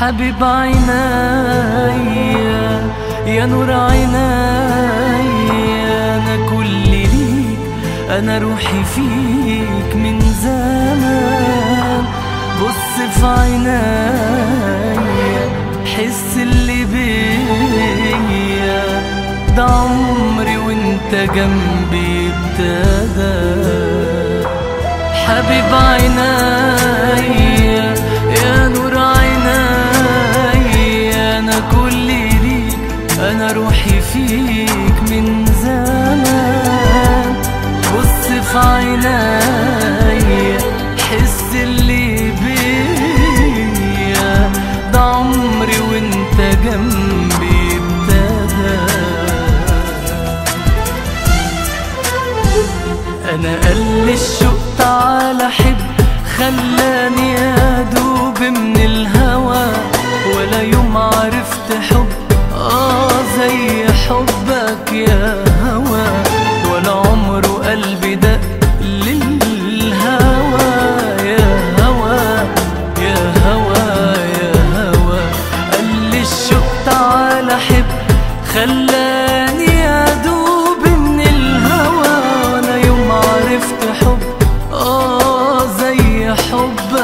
حبيب عينيا يا نور عينيا أنا كل ليك أنا روحي فيك من زمان. بص في عينيا حس اللي بيا. ده عمري وانت جنبي ابتدى. حبيب عينيا أنا روحي فيك من زمان. بص في عينيا حس اللي بيا. ده عمري وانت جنبي ابتدى أنا قل الشوق تعالى حب خلاني ادوب حبك يا هوى ولا عمره قلبي دق للهوى. يا هوى يا هوى يا هوى. قال لي الشوق تعالى حب خلاني أدوب من الهوى. ولا يوم عرفت حب آه زي حبك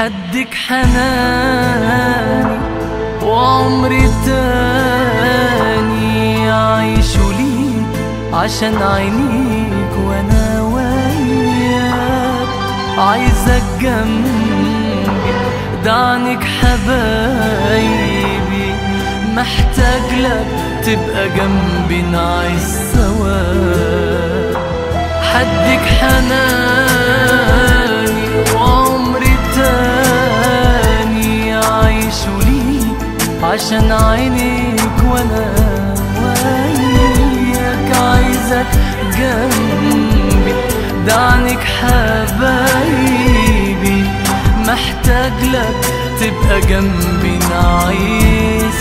حدك حناني وعمري تاني عايش ليك عشان عينيك وأنا وياك عايزك جنبي دعنك حبايبي. محتاج لك تبقى جنبي نعيش سوا. حدك حناني عشان عينيك وأنا وياك عايزك جنبي. دعنك حبايبي محتاج لك تبقى جنبي نعيش